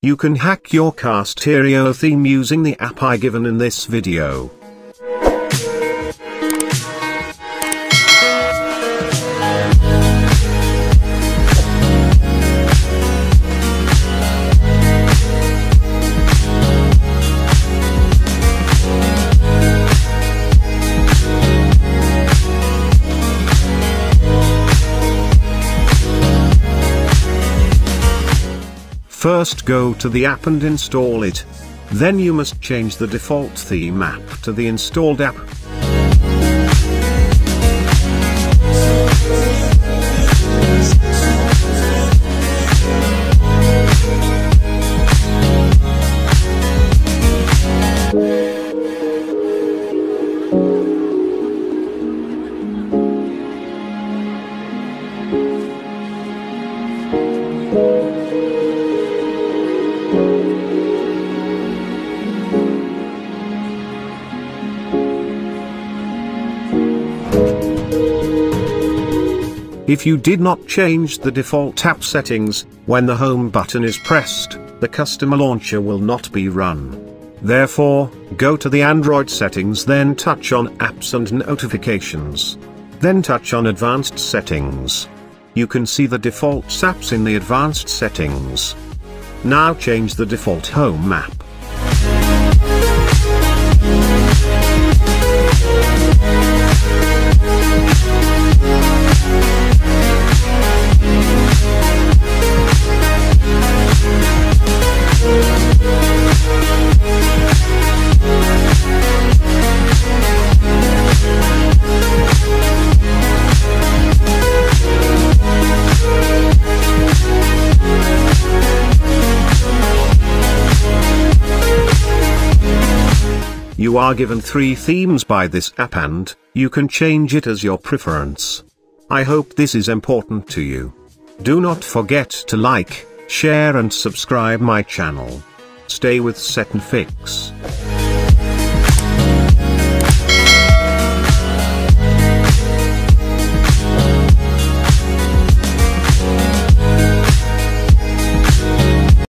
You can hack your car stereo theme using the app I given in this video. First go to the app and install it. Then you must change the default theme app to the installed app. If you did not change the default app settings, when the home button is pressed, the customer launcher will not be run. Therefore, go to the Android settings then touch on apps and notifications. Then touch on advanced settings. You can see the default apps in the advanced settings. Now change the default home app. You are given three themes by this app and, you can change it as your preference. I hope this is important to you. Do not forget to like, share and subscribe my channel. Stay with SetNFix.